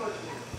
much.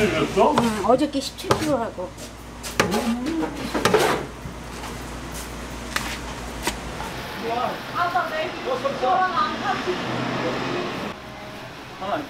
어? 응, 어저께 17kg 하고. 아빠 내 저랑 안 타지. 하나.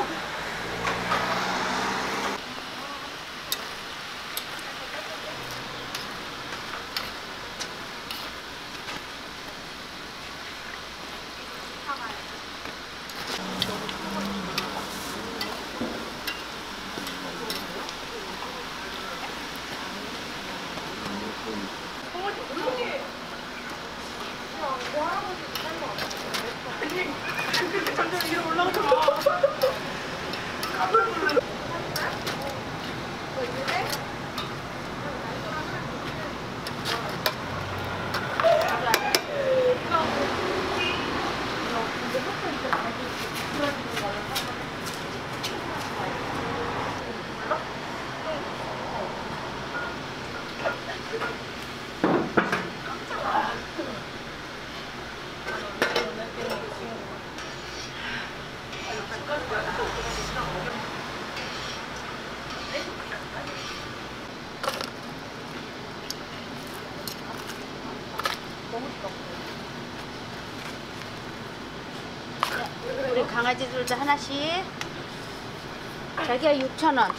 Woo! 강아지들도 하나씩. 자기가 6천 원.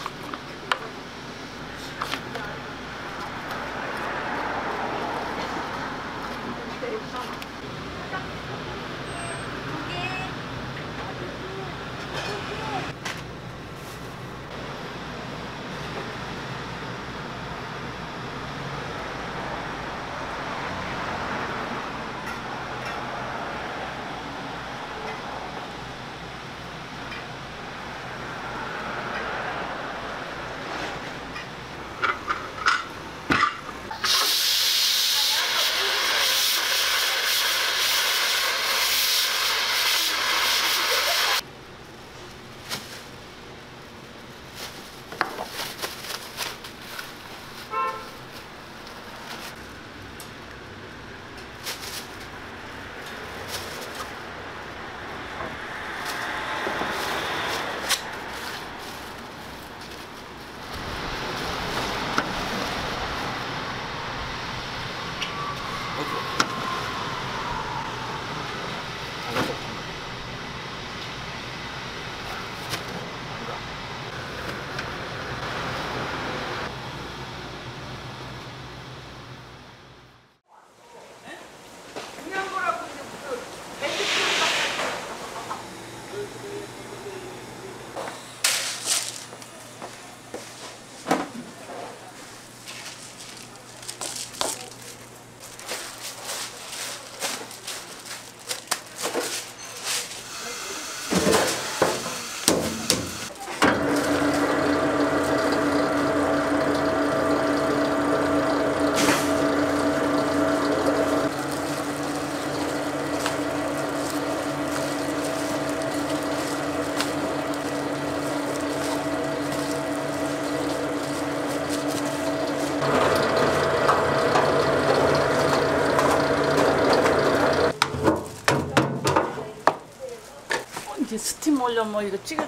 올려 뭐 이거 찍어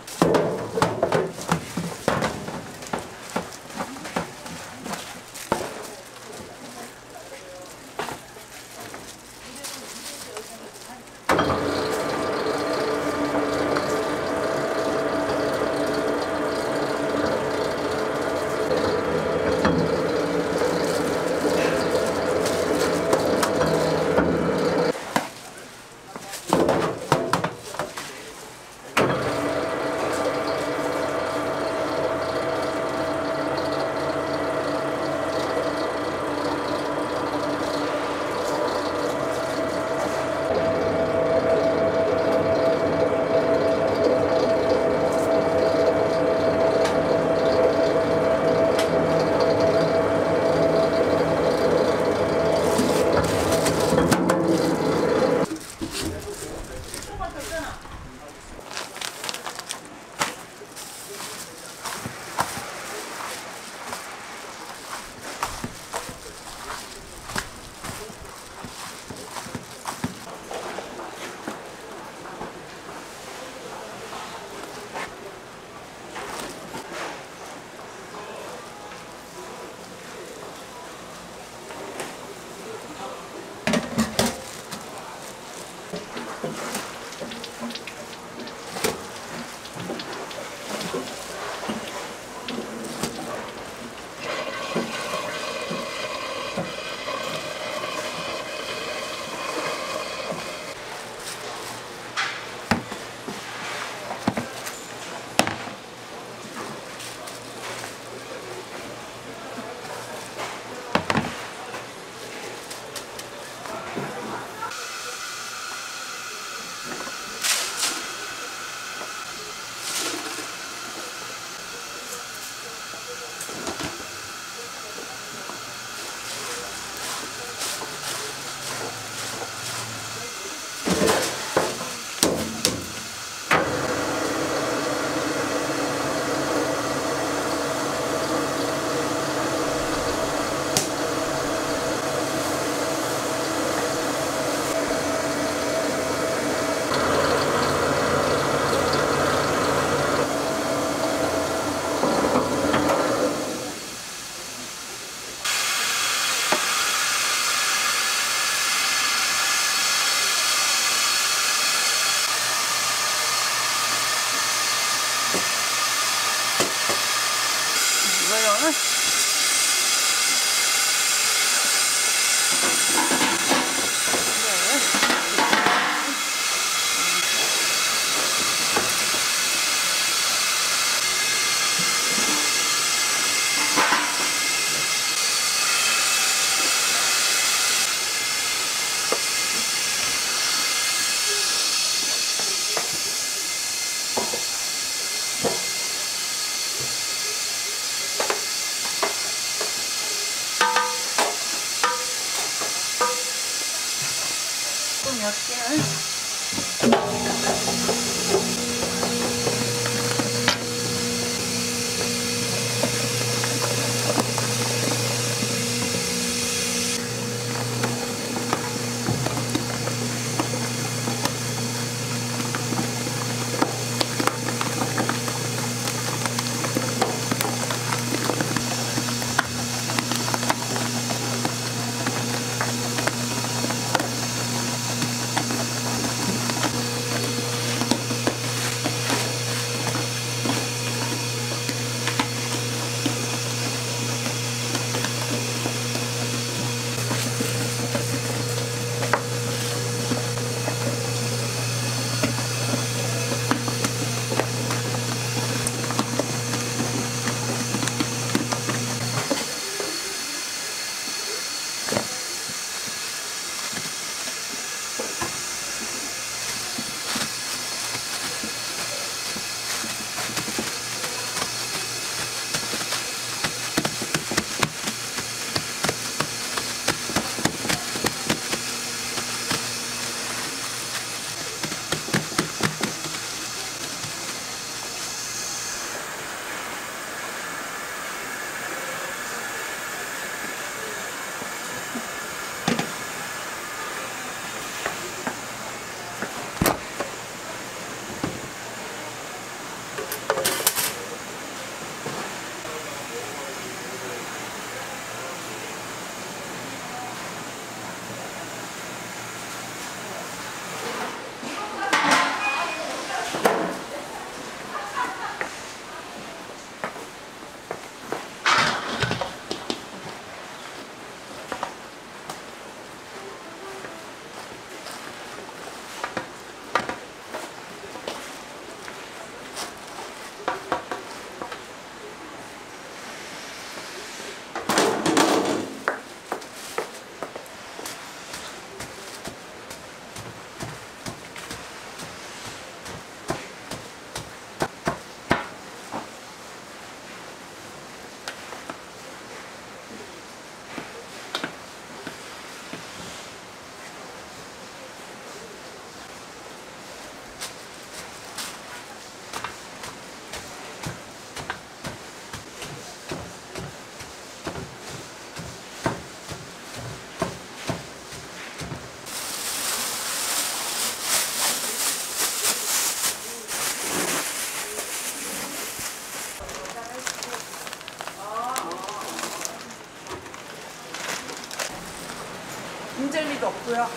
인절미도 없고요.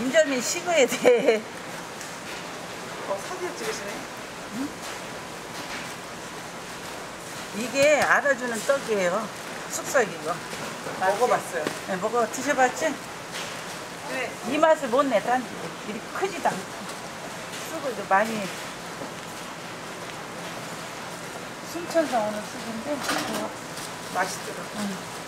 인절미 식어야 돼. 어, 사진 찍으시네. 응? 이게 알아주는 떡이에요. 숙석이고. 먹어봤어요. 네, 먹어 드셔봤지? 네. 이 맛을 못 내, 딴 이리 크지도 않고. 쑥을 많이. 순천서 오는 쑥인데, 맛있더라고. 지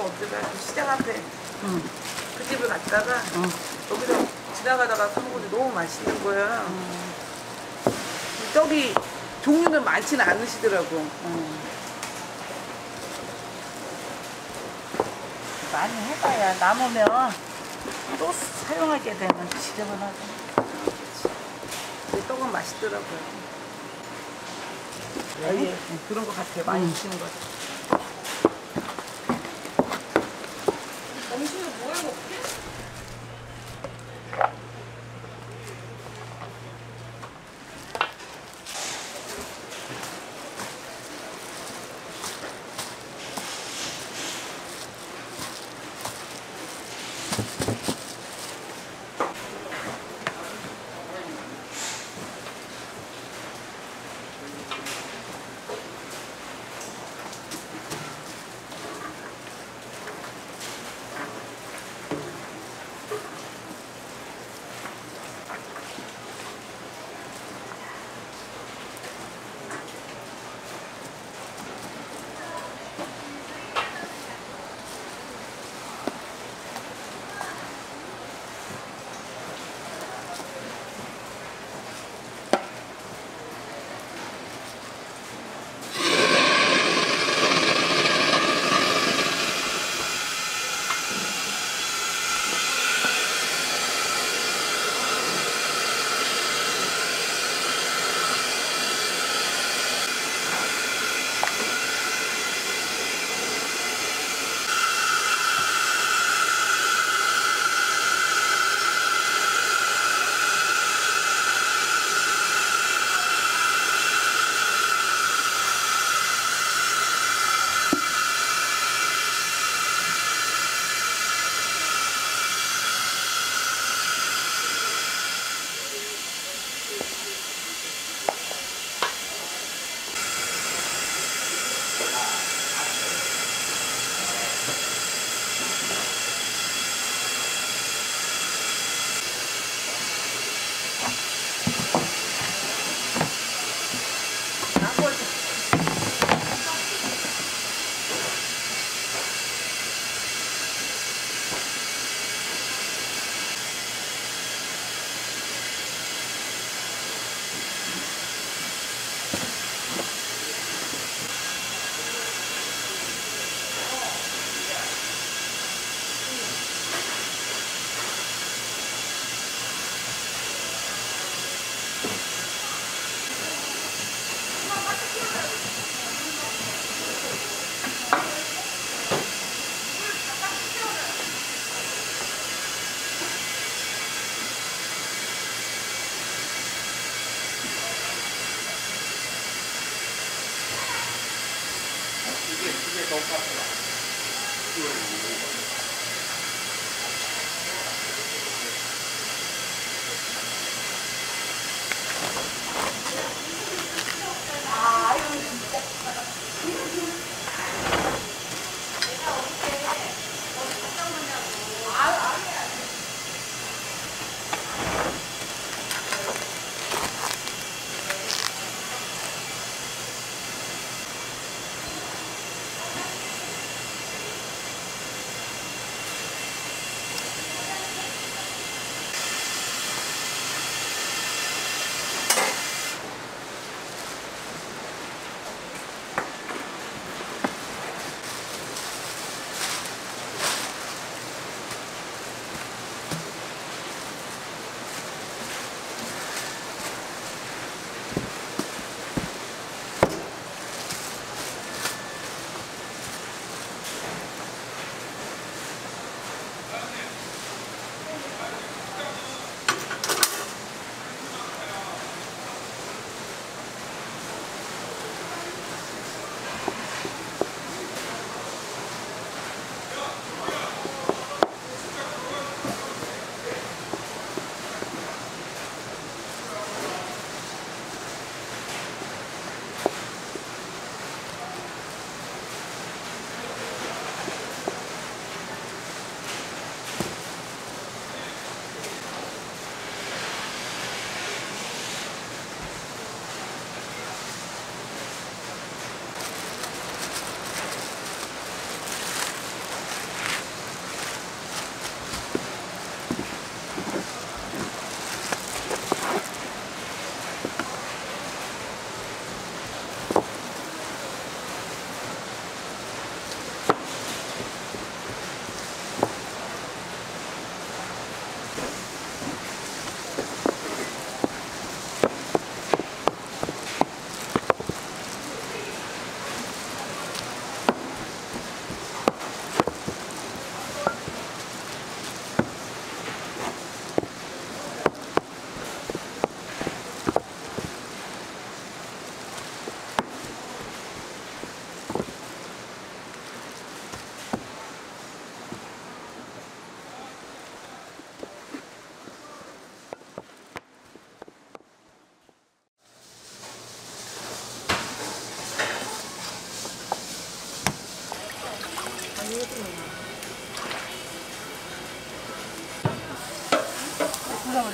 금 어쩌다 그 시장 앞에 응. 그 집을 갔다가 응. 여기서 지나가다가 사 먹는데 너무 맛있는 거야. 이 떡이 종류는 많지는 않으시더라고. 음. 많이 해봐야 남으면 또 사용하게 되면 지저분하고. 이 떡은 맛있더라고요. 예, 그런 것 같아요. 많이 음. 드시는 것 같아요.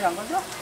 한 거죠?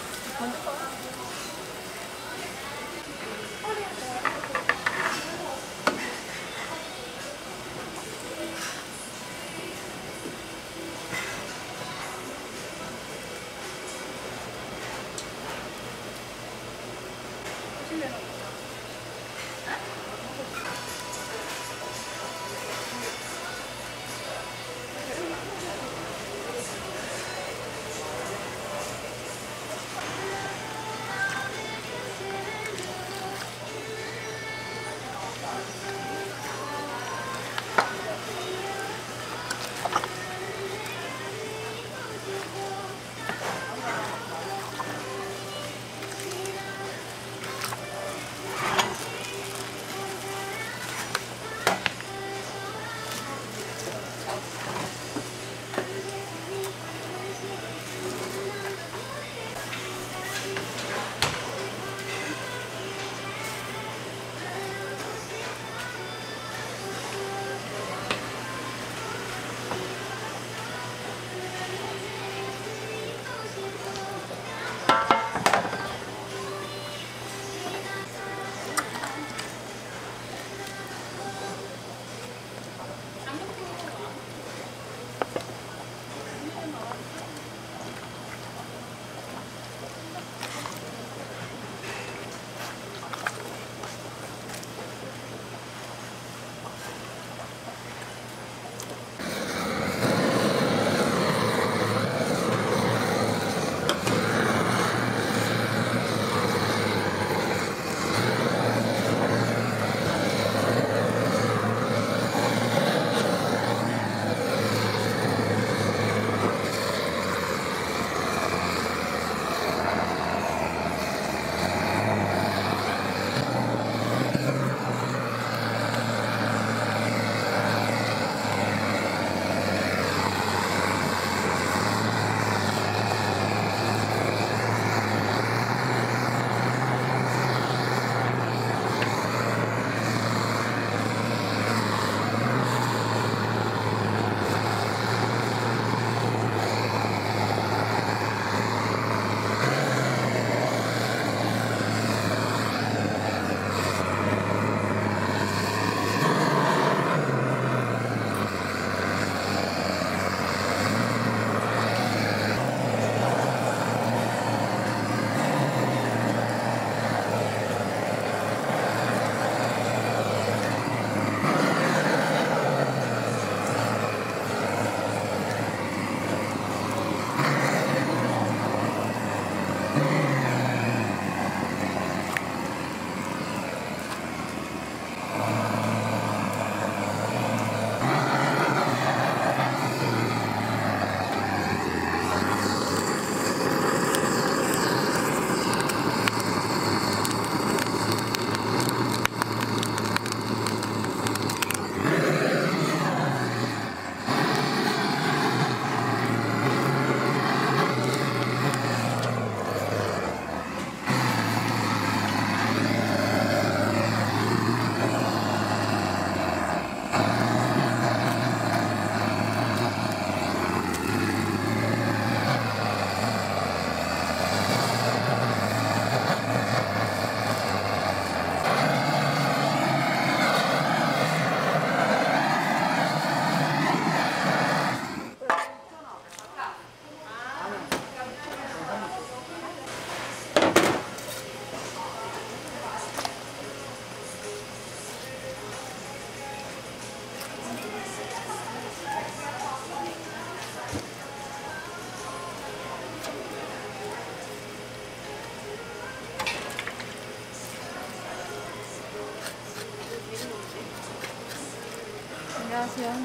yeah.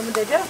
bunu dedi.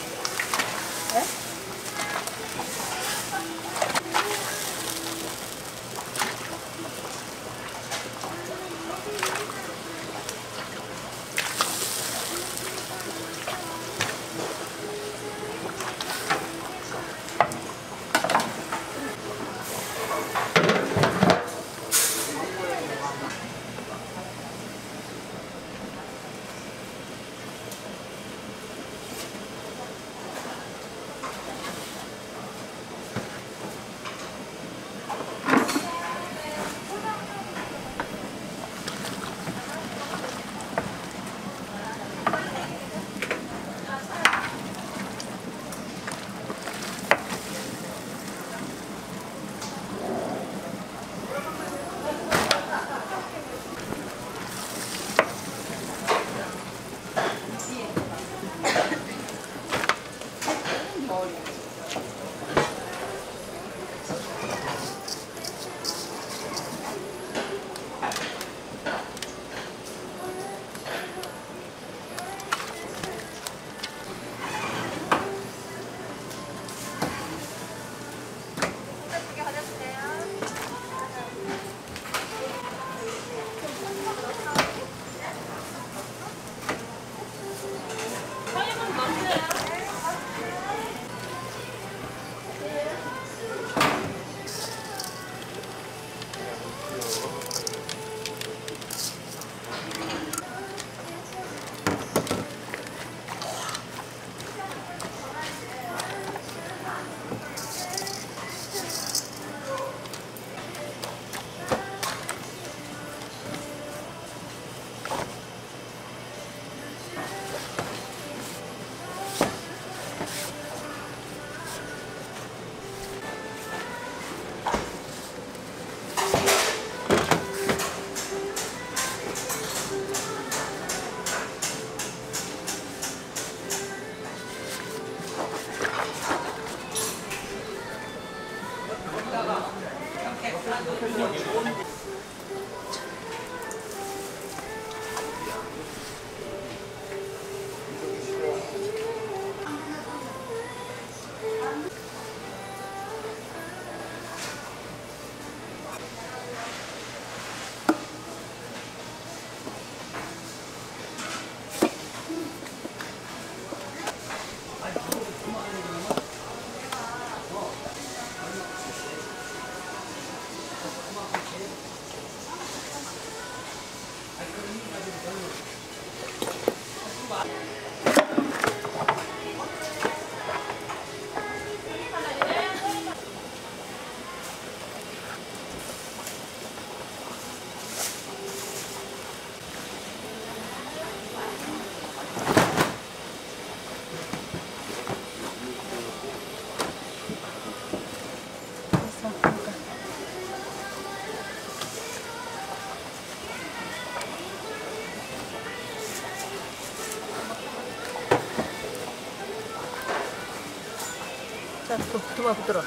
그만 붙들어.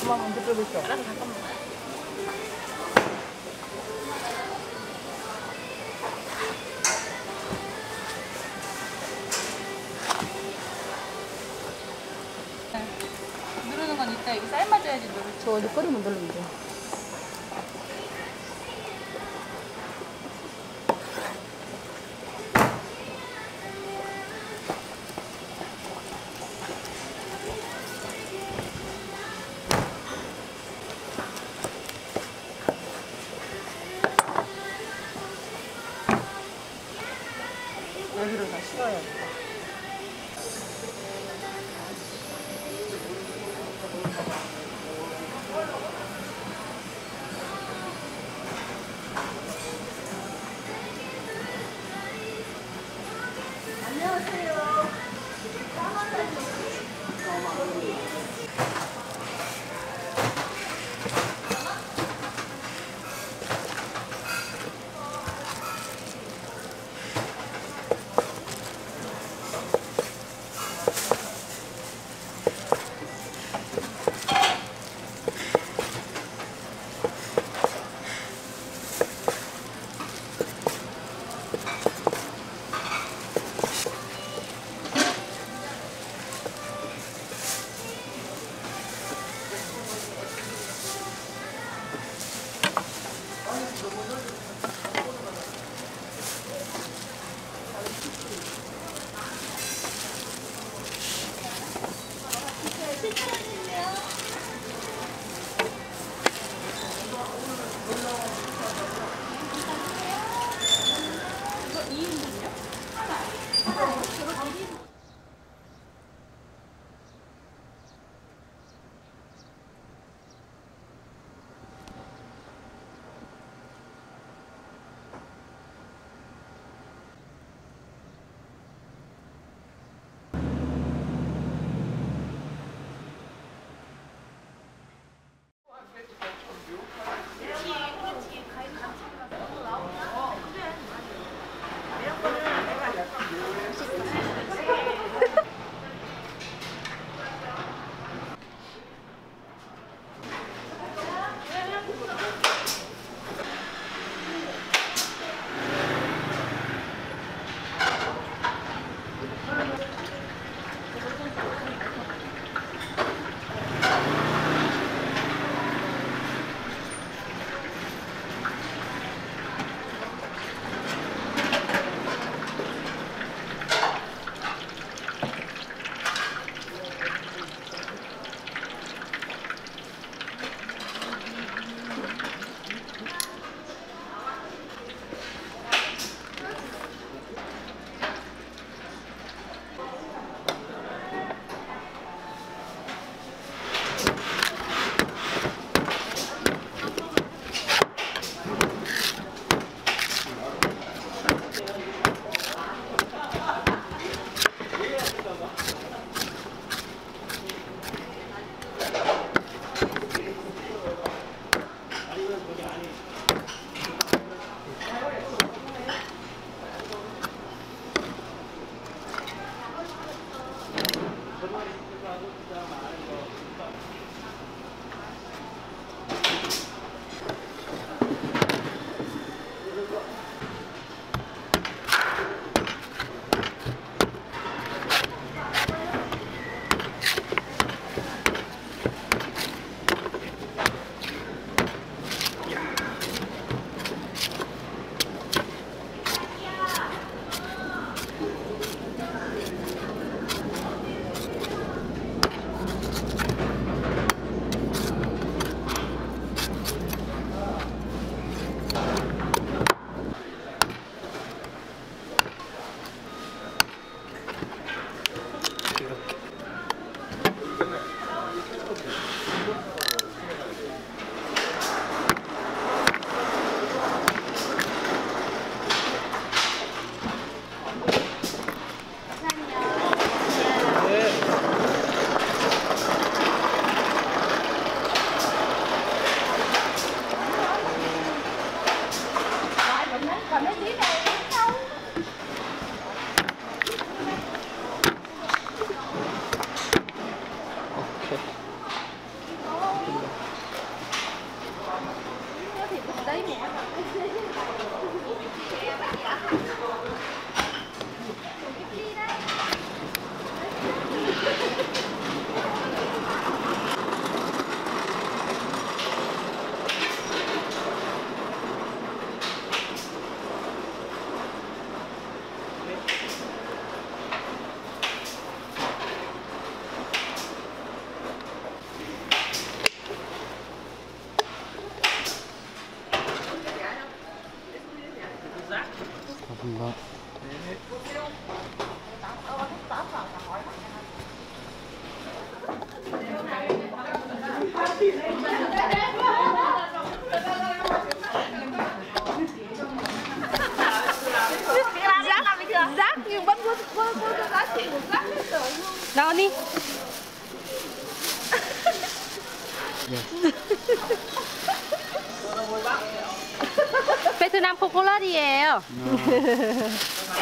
그만 붙들고 있어.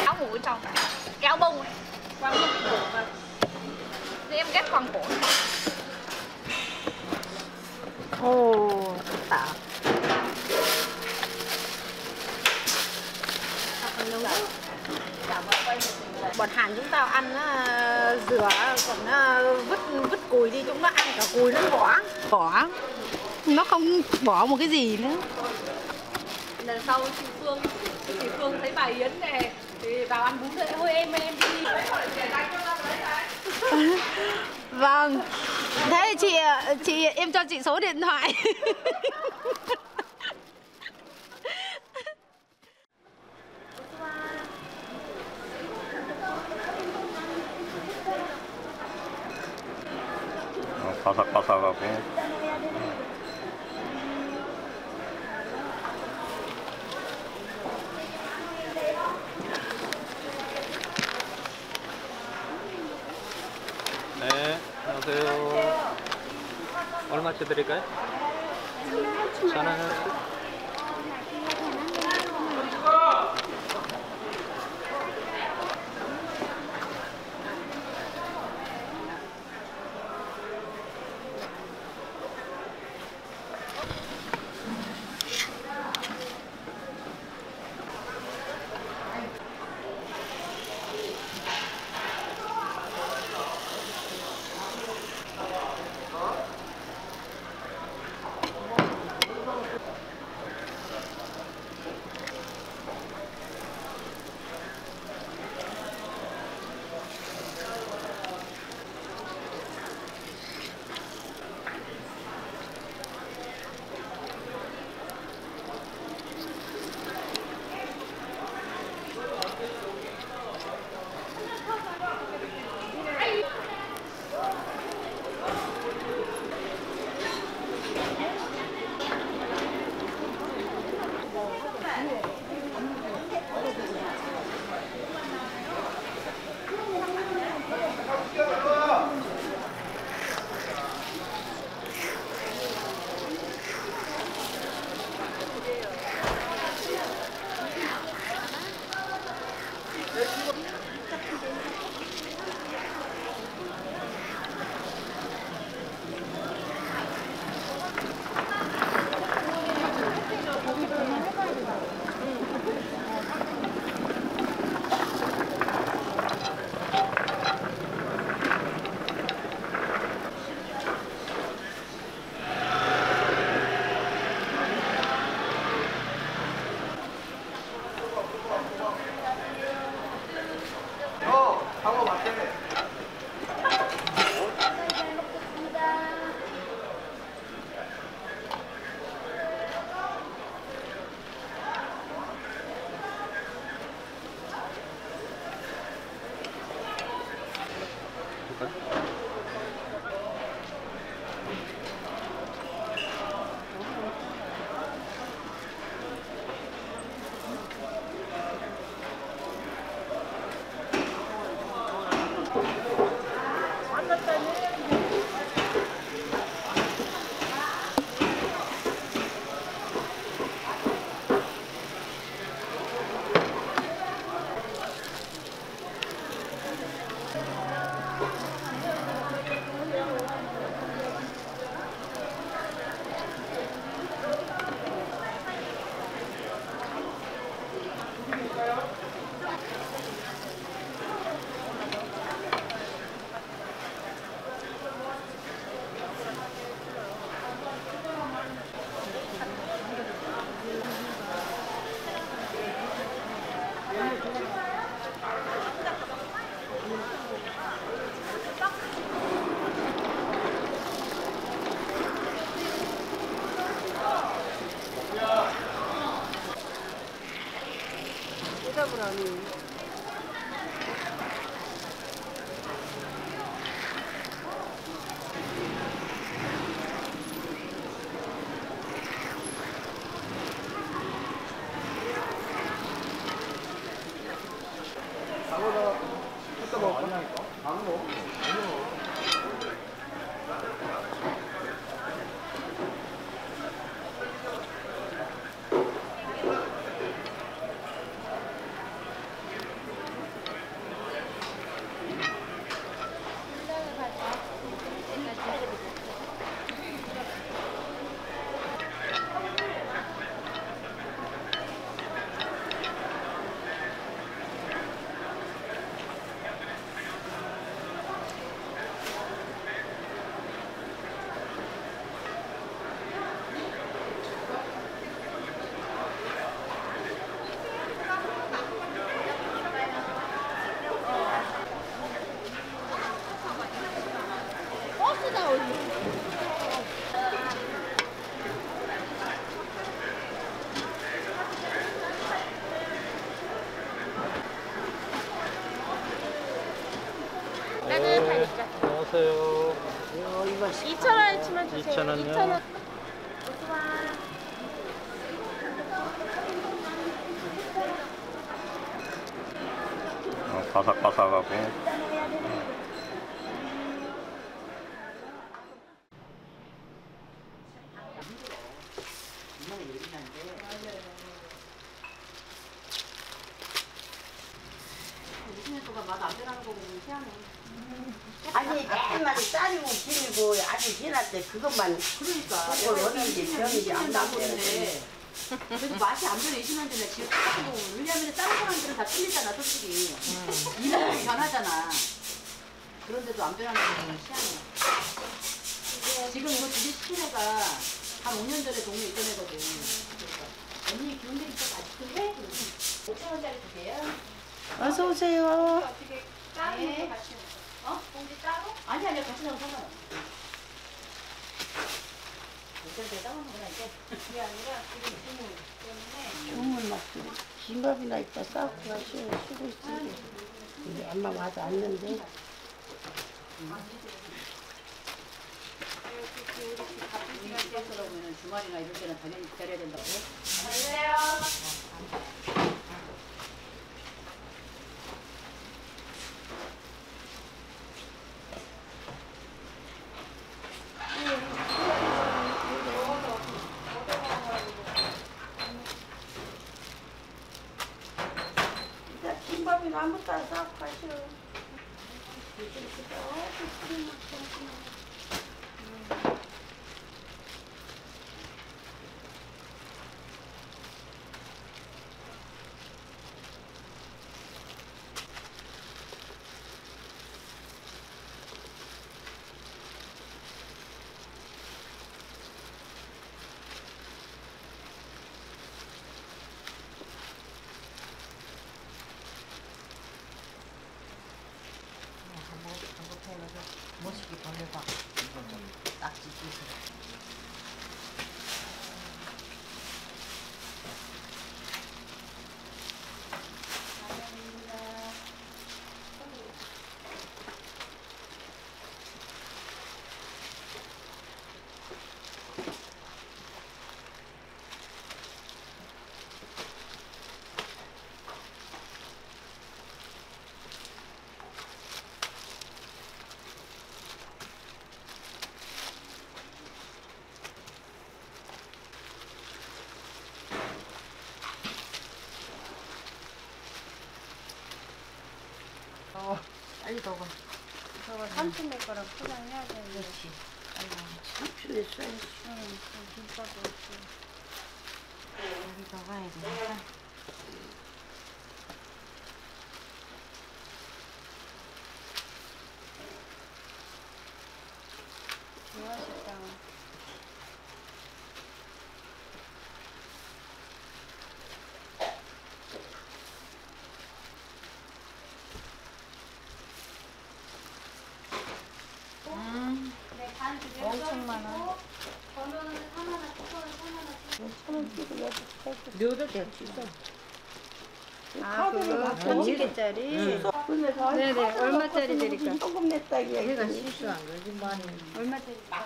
Áo mũ trong kéo bông này. Bông cổ vào. Thế em ghép quang cổ. Ồ, tạ. bọn Hàn chúng tao ăn á, rửa còn á, vứt vứt cùi đi chúng nó ăn cả cùi lẫn vỏ Bỏ. Nó không bỏ một cái gì nữa. lần sau chị Phương chị Phương thấy bà Yến này thì vào ăn bún thôi thôi em em đi Vâng. Thế thì chị chị, em cho chị số điện thoại. 2,000원에 치면 주세요. 2,000원 요? 2,000원. 어, 바삭바삭하고. 아니 맨날 짜리고 기르고 아주 지날 때 그것만 그러니까 그걸 원하는데 병이 안 나오는데 그래도 맛이 안 변해 20년 전에 지금 똑같은 거고 왜냐면 다른 사람들은 다 틀리잖아 솔직히 이름이 변하잖아 그런데도 안 변하는 게 너무 희한해 지금 이거 두개 시킨 애가 한 5년 전에 동네 있던 애거든 그러니까 언니 기운들이 좀 아직도 해? 5천원짜리 두 개야? 어서 오세요. 어떻게 따로 네. 같이 어? 공지 따로? 아니 아니야 같이 나오면 상관없어 이제. 그게 아니라 지금 주문 때문에 주문 막 김밥이나 있다 싸고 가시오 쓰고 있으니 근데 엄마 와서 왔는데. 그러면 주말이나 이럴 때는 당연히 기다려야 된다고. 진짜 김밥이나 한번 따 싸고 가시오 멋있게 벌려봐 딱지 주세요 빨리 먹어. 저거 삼촌 낼 거랑 포장해야 되는데. 삼촌에 써야지 응, 김밥도 없고. 여기 넣어야 되니까 5천만 원. 네네, 얼마짜리 드릴까? 조금 냈다 이야기 내가 실수 안 그러지 많이. 얼마짜리? 아,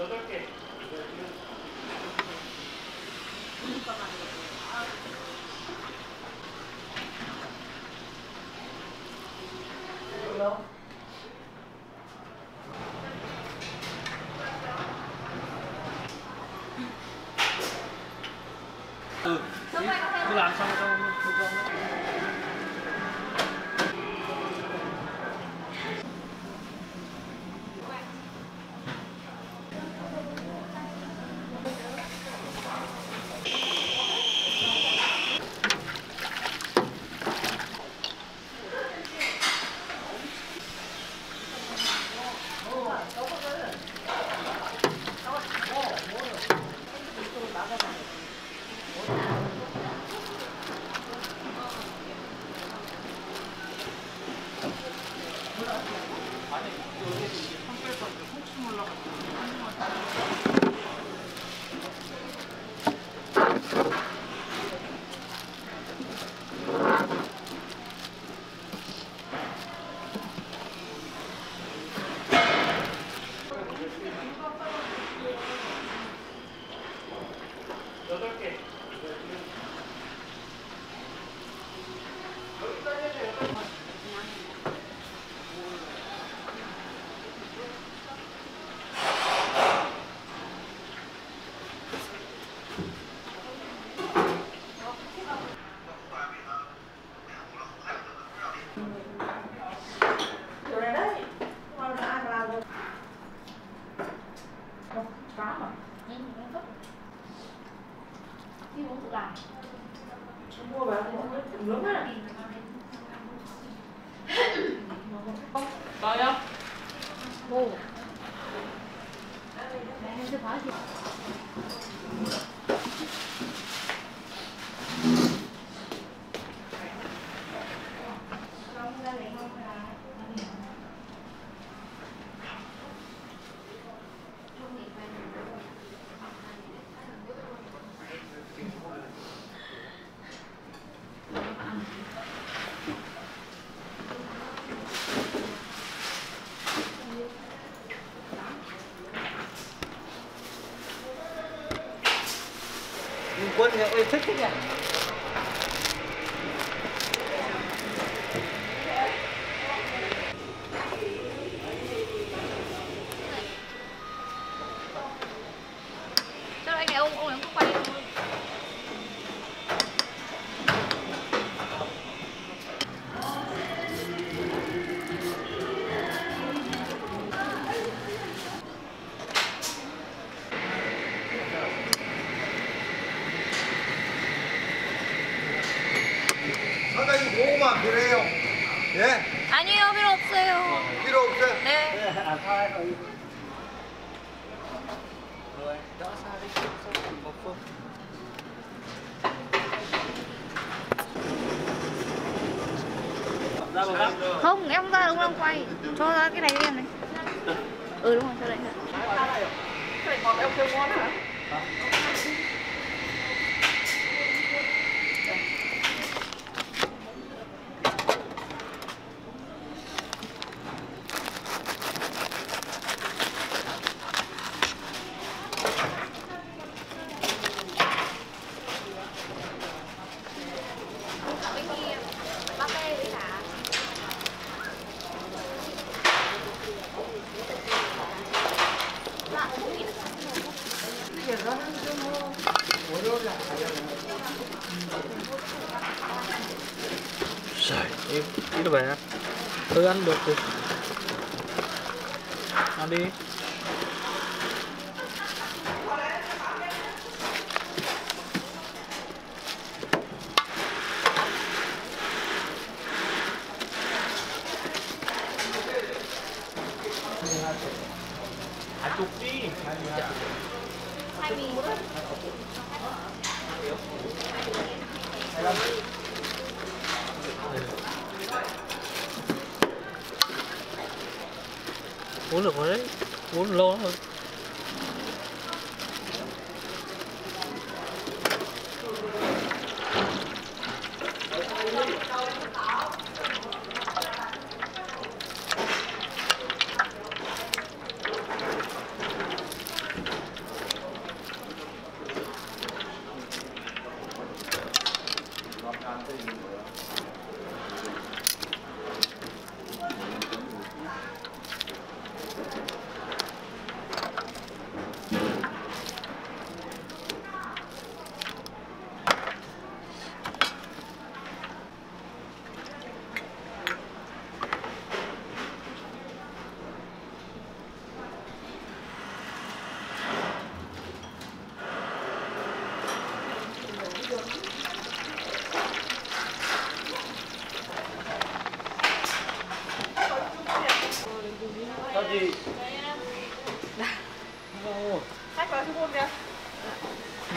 Nosotros que Người? 사장님 보고만 필요해요. 예? 아니요, 필요 없어요. 필요 없어요? 네. Không, em không ra đúng không quay. Cho ra cái này cho em này. Ừ đúng rồi, cho đây thôi. Bên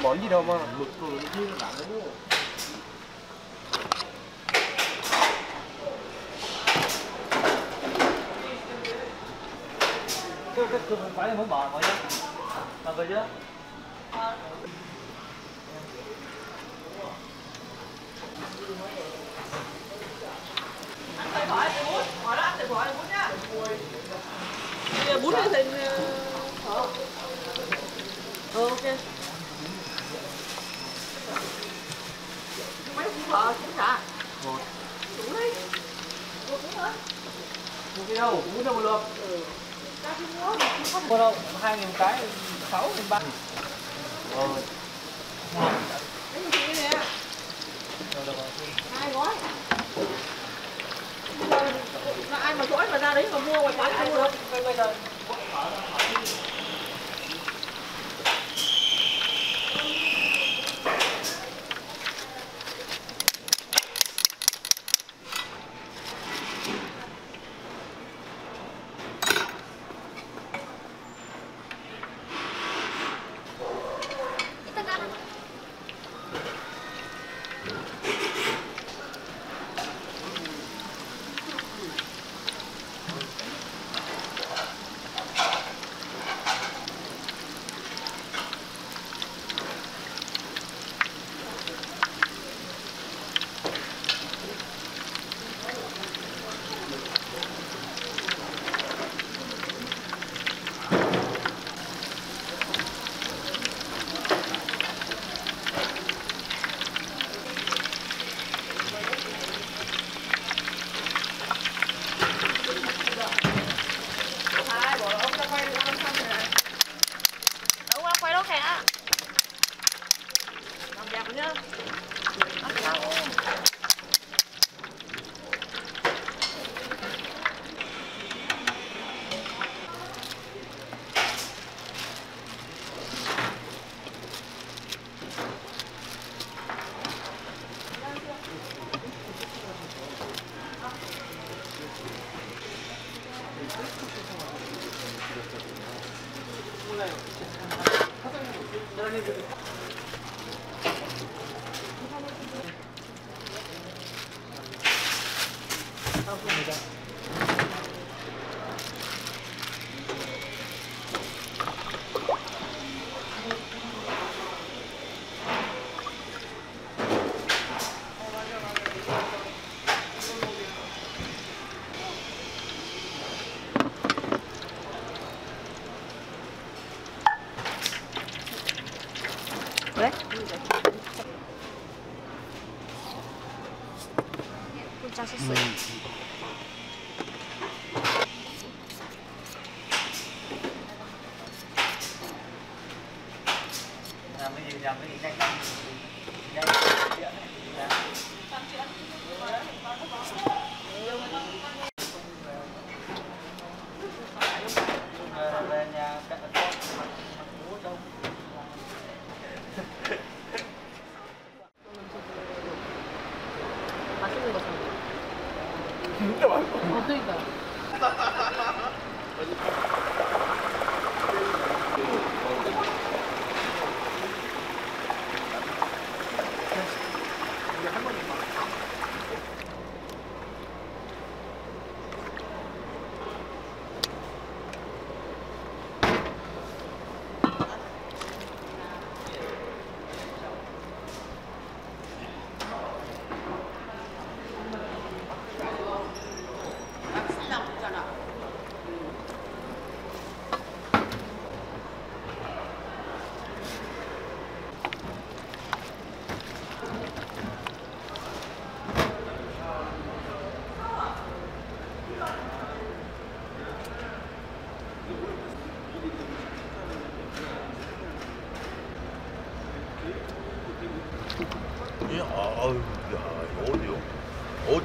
món gì đâu mà. Mực rồi chứ bán nữa cái cái cái phải là món bò mọi nhá. Mà vậy chứ bún thì thành ờ, ờ ok. Ờ, chính ra. Một. Đủ đi. Một cái đâu, cũng đâu một lượt. Ừ. Đâu, 2 nghìn cái, 6 nghìn ba. Rồi Đấy, cái này Hai gói Mà ai mà chỗ mà ra đấy mà mua ngoài quán không được Bây giờ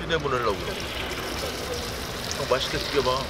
내보내려고. 형 맛있게 튀겨봐.